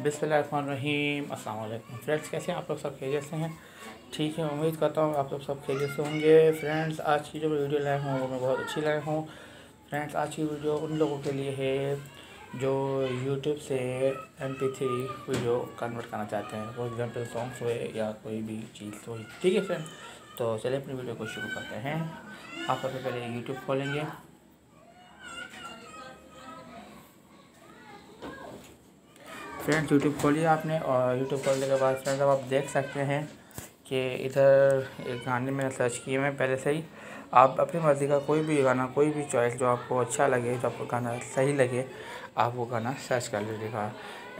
अस्सलाम वालेकुम फ्रेंड्स, कैसे हैं आप लोग सब खैरियत से हैं? ठीक है, उम्मीद करता हूँ आप लोग सब खैरियत से होंगे। फ्रेंड्स, आज की जो वीडियो लाए हूँ, वो मैं बहुत अच्छी लाए हूँ। फ्रेंड्स, आज की वीडियो उन लोगों के लिए है जो यूट्यूब से M P three video convert करना चाहते हैं। फॉर एग्ज़ाम्पल सॉन्ग्स हुए या कोई भी चीज़ हुई। ठीक है फ्रेंड तो चलिए अपनी वीडियो को शुरू करते हैं। आप सबसे पहले यूट्यूब खोलेंगे। फ्रेंड्स यूट्यूब खोलिए आपने और यूट्यूब खोलने के बाद फ्रेंड्स अब आप देख सकते हैं कि इधर एक गाने में सर्च किए मैं पहले से ही। आप अपनी मर्ज़ी का कोई भी गाना, कोई भी चॉइस जो आपको अच्छा लगे, जो आपको गाना सही लगे, आप वो गाना सर्च कर लीजिएगा।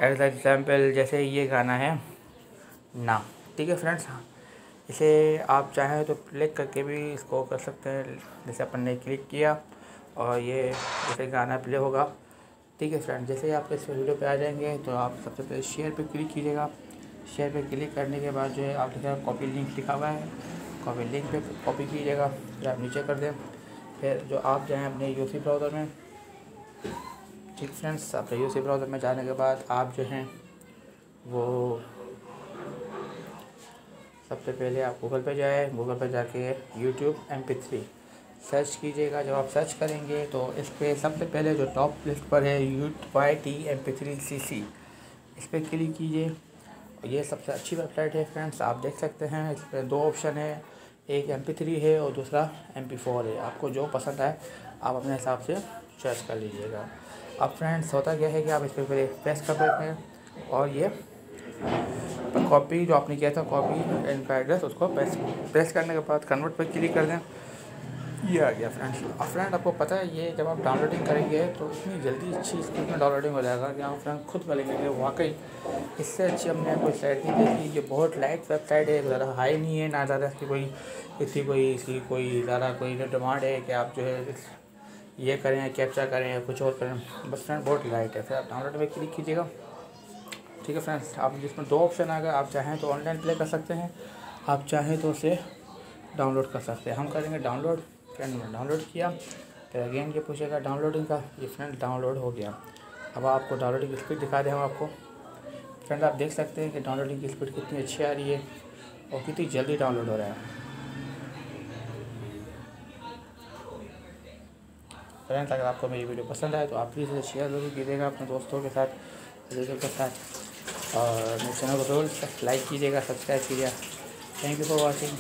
एज एग्ज़ाम्पल जैसे ये गाना है, ना, ठीक है फ्रेंड्स इसे आप चाहें तो क्लिक करके भी इसको कर सकते हैं। जैसे अपन ने क्लिक किया और ये, जैसे गाना प्ले होगा। ठीक है फ्रेंड जैसे ही आप इस वीडियो पे आ जाएँगे तो आप सबसे पहले शेयर पे क्लिक कीजिएगा। शेयर पे क्लिक करने के बाद जो है आप लिखा कॉपी लिंक लिखा हुआ है। कॉपी लिंक पे कॉपी कीजिएगा, फिर आप नीचे कर दें। फिर जो आप जाएँ अपने यूसी ब्राउज़र में, ठीक फ्रेंड्स अपने यू ब्राउज़र में जाने के बाद आप जो हैं, वो सबसे पहले आप गूगल पे जाए। गूगल पे जाके YouTube M P three search कीजिएगा। जब आप सर्च करेंगे तो इस पर सबसे पहले जो टॉप लिस्ट पर है U Y T M P three C C इस पर क्लिक कीजिए। ये सबसे अच्छी वेबसाइट है फ्रेंड्स, आप देख सकते हैं। इस पर दो ऑप्शन है। एक एम पी थ्री है और दूसरा एम पी फोर है। आपको जो पसंद आए, आप अपने हिसाब से चॉइस कर लीजिएगा। अब फ्रेंड्स, होता क्या है कि आप इस पर पहले प्रेस कर देते हैं और ये कॉपी जो आपने किया था कॉपी इनका एड्रेस उसको प्रेस प्रेस करने के बाद कन्वर्ट पर क्लिक कर दें। ये फ्रेंड्स और फ्रेंड आपको पता है, ये जब आप डाउनलोडिंग करेंगे तो इतनी जल्दी अच्छी स्पीड में डाउनलोडिंग हो जाएगा कि आप फ्रेंड खुद बोलेंगे कि वाकई, इससे अच्छी हमने कोई साइट नहीं देखी। ये बहुत लाइट वेबसाइट है, ज़्यादा हाई नहीं है, ना ज़्यादा इसकी कोई इसकी कोई इसकी कोई ज़्यादा कोई डिमांड है कि आप जो है ये करें कैप्चर करें या कुछ और करें। बस फ्रेंड बहुत लाइट है। फिर आप डाउनलोड में क्लिक कीजिएगा। ठीक है फ्रेंड्स आप जिसमें दो ऑप्शन आ गए, आप चाहें तो ऑनलाइन प्ले कर सकते हैं, आप चाहें तो उसे डाउनलोड कर सकते हैं। हम करेंगे डाउनलोड फ्रेंड ने डाउनलोड किया। फिर अगेन ये पूछेगा डाउनलोडिंग का? ये फ्रेंड डाउनलोड हो गया। अब आपको डाउनलोडिंग की स्पीड दिखा दें हम आपको। फ्रेंड आप देख सकते हैं कि डाउनलोडिंग की स्पीड कितनी अच्छी आ रही है और कितनी जल्दी डाउनलोड हो रहा है। फ्रेंड्स अगर आपको मेरी वीडियो पसंद आए तो आप प्लीज़ इसे शेयर ज़रूर कीजिएगा अपने दोस्तों के साथ रिलेटिव के साथ। और मेरे चैनल को ज़रूर लाइक कीजिएगा सब्सक्राइब कीजिएगा। Thank you for watching